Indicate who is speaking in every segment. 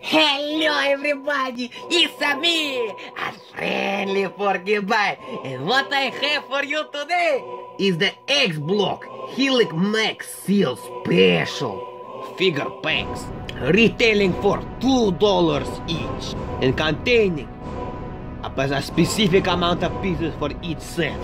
Speaker 1: Hello everybody, it's me, a friendly Porcupine, and what I have for you today is the X-Block Helix Max Seal Special figure packs, retailing for $2 each, and containing a specific amount of pieces for each set.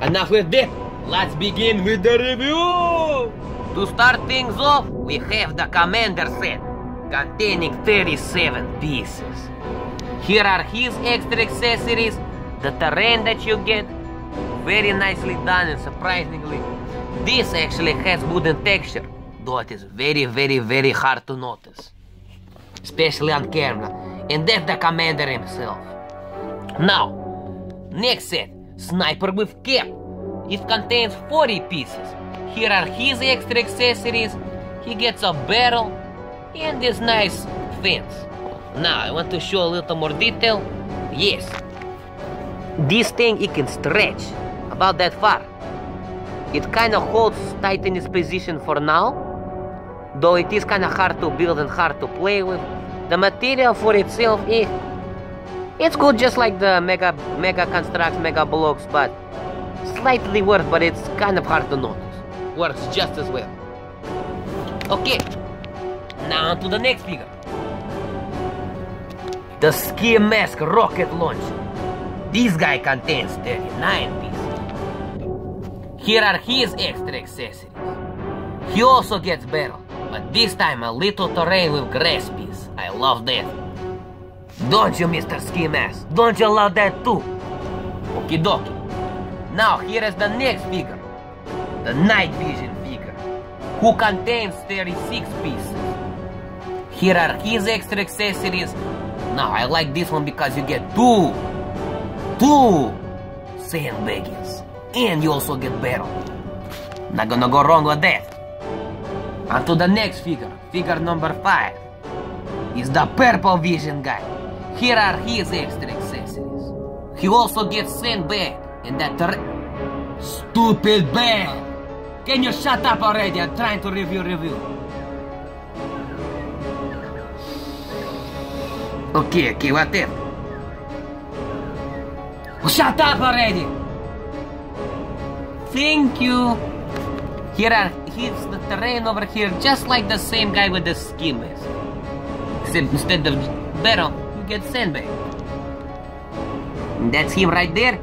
Speaker 1: Enough with that, let's begin with the review! To start things off, we have the Commander set containing 37 pieces. Here are his extra accessories, the terrain that you get, very nicely done and surprisingly, this actually has wooden texture, though it is very very very hard to notice. Especially on camera, and that's the commander himself. Now, next set, sniper with cap. It contains 40 pieces. Here are his extra accessories. He gets a barrel, and this nice fence. Now I want to show a little more detail. Yes, this thing it can stretch about that far. It kind of holds tight in its position for now, though it is kind of hard to build and hard to play with. The material for itself, eh, it's good just like the Mega Mega Construx Mega Bloks, but slightly worse, but it's kind of hard to notice. Works just as well. Okay, now to the next figure. The Ski Mask Rocket Launcher. This guy contains 39 pieces. Here are his extra accessories. He also gets barrel, but this time a little terrain with grass piece. I love that. Don't you, Mr. Ski Mask? Don't you love that too? Okie dokie. Now here is the next figure. The Night Vision figure, who contains 36 pieces. Here are his extra accessories. Now I like this one because you get two, two sandbaggings. And you also get barrel. Not gonna go wrong with that. On to the next figure, figure number five. Is the purple vision guy. Here are his extra accessories. He also gets sandbag and that Stupid bear! Can you shut up already? I'm trying to review review. Okay, okay, whatever. Oh, shut up already! Thank you. Here are here's the terrain over here, just like the same guy with the ski mask. Except instead of barrel, you get sandbag. And that's him right there.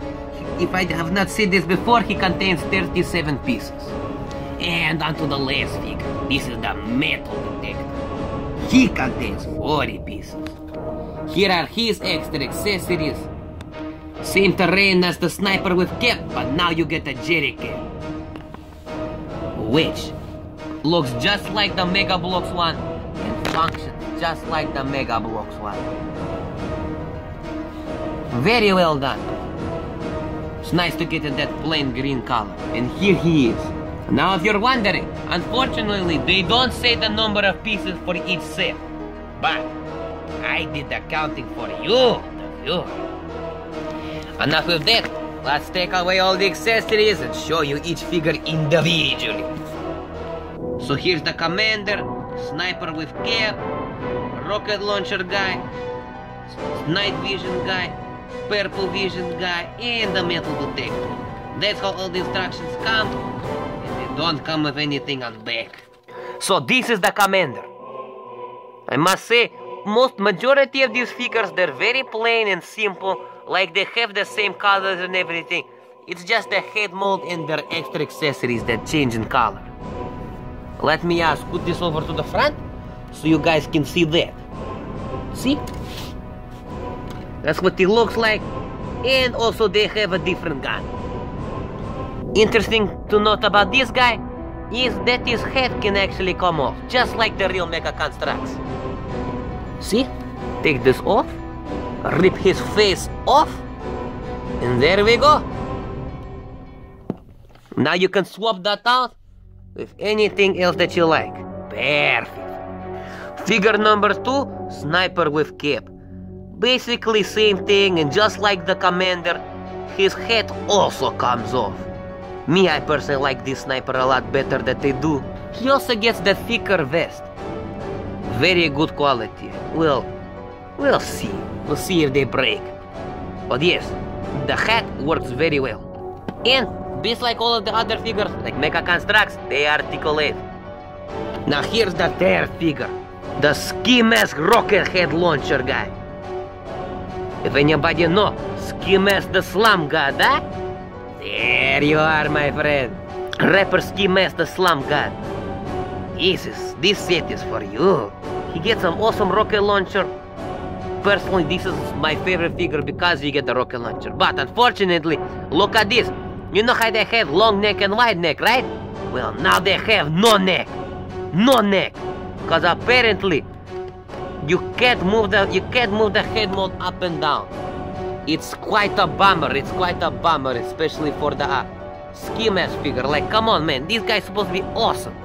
Speaker 1: If I have not said this before, he contains 37 pieces. And onto the last figure. This is the metal detector. He contains 40 pieces. Here are his extra accessories. Same terrain as the sniper with cap, but now you get a jerry. Which looks just like the Mega Bloks one and functions just like the Mega Bloks one. Very well done. It's nice to get in that plain green color. And here he is. Now if you're wondering, unfortunately they don't say the number of pieces for each set. But I did the counting for you, the viewer. Enough with that. Let's take away all the accessories and show you each figure individually. So here's the commander, sniper with cap, rocket launcher guy, night vision guy, purple vision guy, and the metal detector. That's how all the instructions come, and they don't come with anything on back. So this is the commander. I must say, most majority of these figures, they're very plain and simple, like they have the same colors and everything. It's just the head mold and their extra accessories that change in color. Let me ask, put this over to the front so you guys can see that. See? That's what it looks like. And also they have a different gun. Interesting to note about this guy is that his head can actually come off, just like the real Mega Construx. See? Take this off, rip his face off, and there we go. Now you can swap that out with anything else that you like. Perfect. Figure number two, sniper with cap. Basically same thing and just like the commander, his head also comes off. Me, I personally like this sniper a lot better that they do. He also gets the thicker vest. Very good quality. Well, we'll see. We'll see if they break. But yes, the hat works very well. And just like all of the other figures, like Mega Construx, they articulate. Now here's the third figure. The Ski Mask Rocket Head Launcher guy. If anybody know, Ski Mask the Slump God? There you are, my friend. Rapper Ski Mask the Slump God. Jesus, this set is for you. He gets an awesome rocket launcher. Personally, this is my favorite figure because you get the rocket launcher. But unfortunately, look at this. You know how they have long neck and wide neck, right? Well, now they have no neck. No neck. Because apparently, you can't move the you can't move the head mode up and down. It's quite a bummer. It's quite a bummer, especially for the uh, ski mask figure. Like, come on, man. This guy's supposed to be awesome.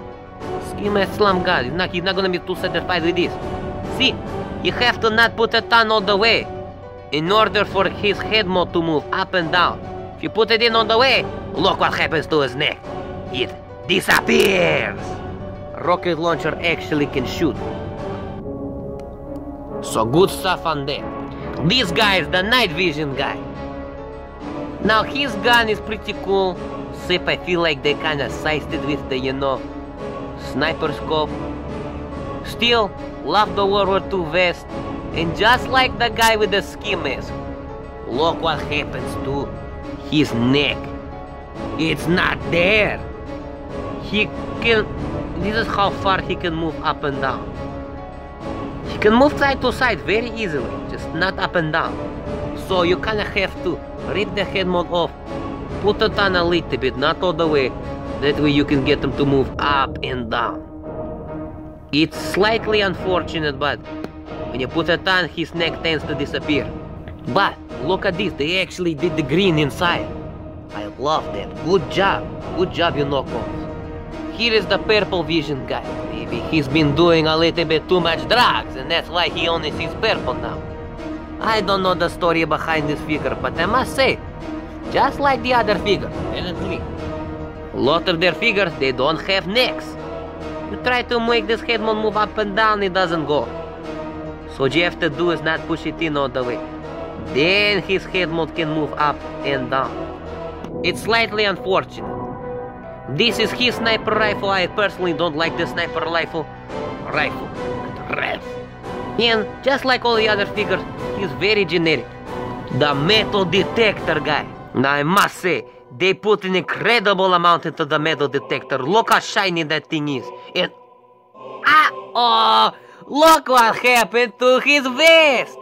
Speaker 1: Ski mask Slump God. He's not, he's not gonna be too satisfied with this. See, you have to not put it on all the way in order for his head mold to move up and down. If you put it in on the way, look what happens to his neck. It disappears. Rocket launcher actually can shoot. So good stuff on that. This guy is the night vision guy. Now his gun is pretty cool, except I feel like they kinda sized it with the, you know, sniper scope. Still, love the World War II vest, and just like the guy with the ski mask, look what happens to his neck. It's not there. He can, this is how far he can move up and down. He can move side to side very easily, just not up and down. So you kinda have to rip the head mold off, put it on a little bit, not all the way. That way you can get them to move up and down. It's slightly unfortunate, but when you put it on, his neck tends to disappear. But look at this, they actually did the green inside. I love that. Good job. Good job, you knockoffs. Here is the purple vision guy. Maybe he's been doing a little bit too much drugs, and that's why he only sees purple now. I don't know the story behind this figure, but I must say, just like the other figure, apparently, a lot of their figures, they don't have necks. You try to make this head mold move up and down, it doesn't go. So what you have to do is not push it in all the way. Then his head mold can move up and down. It's slightly unfortunate. This is his sniper rifle. I personally don't like the sniper rifle. Rifle. Red. And just like all the other figures, he's very generic. The metal detector guy. Now I must say, they put an incredible amount into the metal detector. Look how shiny that thing is. And ah oh look what happened to his vest.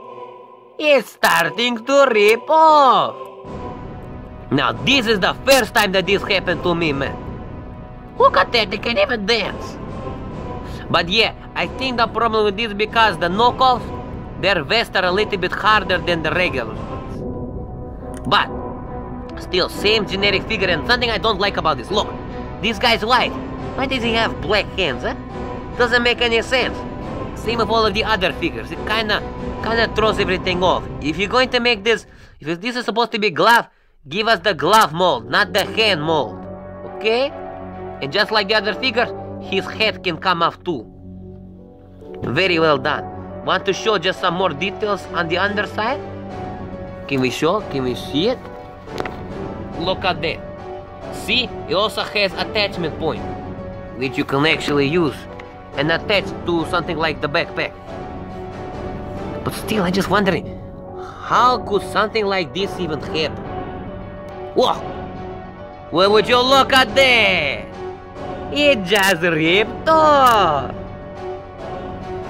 Speaker 1: It's starting to rip off. Now this is the first time that this happened to me, man. Look at that, they can even dance. But yeah, I think the problem with this because the knockoffs, their vests are a little bit harder than the regular ones. But, still, same generic figure and something I don't like about this. Look, this guy's white. Why does he have black hands, huh? Doesn't make any sense. Same with all of the other figures. It kinda, kinda throws everything off. If you're going to make this, if this is supposed to be glove, give us the glove mold, not the hand mold. Okay? And just like the other figures, his head can come off too. Very well done. Want to show just some more details on the underside? Can we show? Can we see it? Look at that. See, it also has attachment point, which you can actually use and attach to something like the backpack. But still, I'm just wondering, how could something like this even happen? Whoa! Well, would you look at that? It just ripped off.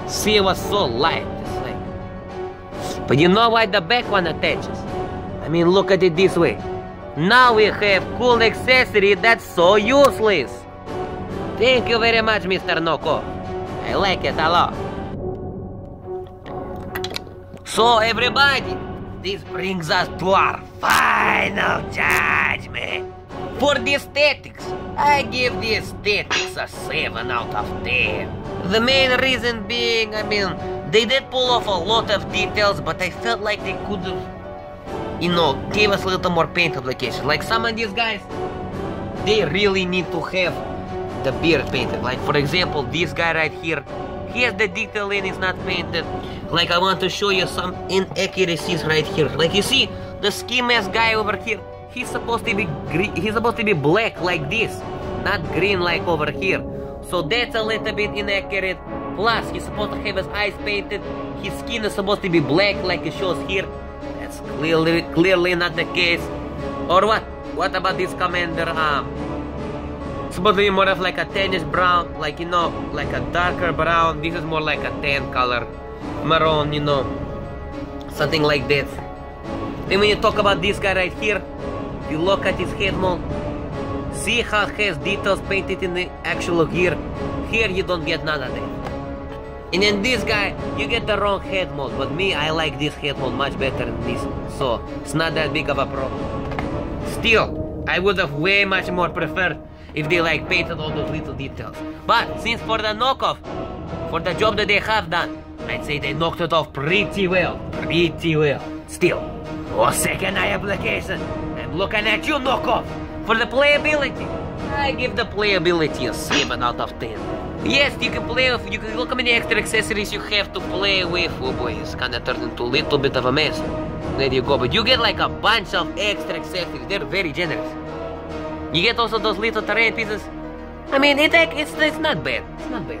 Speaker 1: See, it was so light, this thing. But you know why the back one attaches? I mean, look at it this way. Now we have cool accessory that's so useless. Thank you very much, Mr. Noko. I like it a lot. So, everybody, this brings us to our final judgment. For the aesthetics, I give the aesthetics a 7 out of 10. The main reason being, I mean, they did pull off a lot of details, but I felt like they could have, you know, gave us a little more paint application. Like some of these guys, they really need to have the beard painted. Like for example, this guy right here Here's the detail in it's not painted. Like I want to show you some inaccuracies right here. Like you see the ski mask guy over here. He's supposed to be green. He's supposed to be black like this, not green like over here. So that's a little bit inaccurate. Plus, he's supposed to have his eyes painted. His skin is supposed to be black like it shows here. That's clearly clearly not the case. Or what? What about this commander arm? supposed to be more of like a tannish brown, like you know, like a darker brown. This is more like a tan color, maroon, you know, something like that. Then when you talk about this guy right here, you look at his head mold, see how has details painted in the actual gear. Here you don't get none of that. And then this guy, you get the wrong head mold, but me, I like this head mold much better than this, so it's not that big of a problem. Still, I would have way much more preferred if they like painted all those little details. But since for the knockoff, for the job that they have done, I'd say they knocked it off pretty well. Pretty well. Still, oh second eye application. I'm looking at you knockoff. For the playability, I give the playability a 7 out of 10. Yes, you can play with, you can look how many extra accessories you have to play with. Oh boy, it's kinda turned into a little bit of a mess. There you go, but you get like a bunch of extra accessories. They're very generous. You get also those little terrain pieces. I mean, it, it's, it's not bad. It's not bad.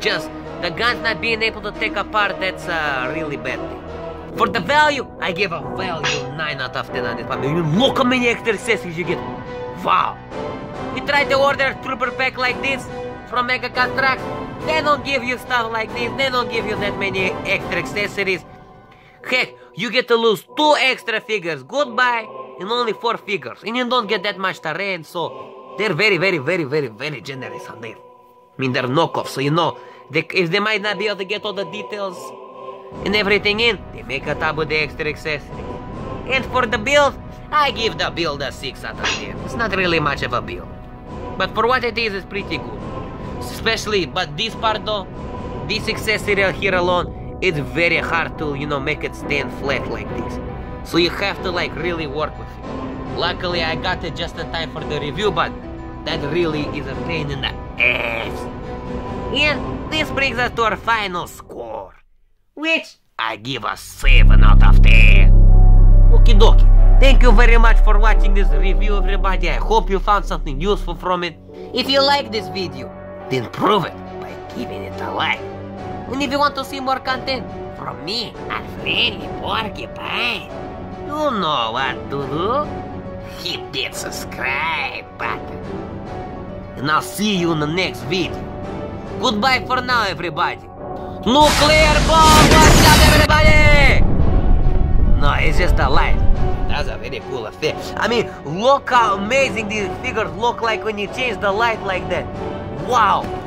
Speaker 1: Just the guns not being able to take apart, that's a really bad thing. For the value, I give a value 9 out of 10 on this. Mean, look how many extra accessories you get. Wow. You try to order a trooper pack like this from Mega Construx, they don't give you stuff like this. They don't give you that many extra accessories. Heck, you get to lose two extra figures. Goodbye and only four figures. And you don't get that much terrain, so they're very, very, very, very, very generous on that. I mean, they're knockoffs, so you know, they, if they might not be able to get all the details and everything in, they make a tab with the extra accessories. And for the build, I give the build a 6 out of 10. It's not really much of a build. But for what it is, it's pretty good. Especially, but this part though, this accessory here alone, it's very hard to, you know, make it stand flat like this. So you have to like really work with it. Luckily I got it just in time for the review, but that really is a pain in the ass. And this brings us to our final score, which I give a 7 out of 10. Okie dokie. Thank you very much for watching this review everybody. I hope you found something useful from it. If you like this video, then prove it by giving it a like. And if you want to see more content from me and Freddy Porcupine, you know what to do. Hit that subscribe button. And I'll see you in the next video. Goodbye for now, everybody. Nuclear bomb! Out, everybody! No, it's just a light. That's a very cool effect. I mean, look how amazing these figures look like when you change the light like that. Wow!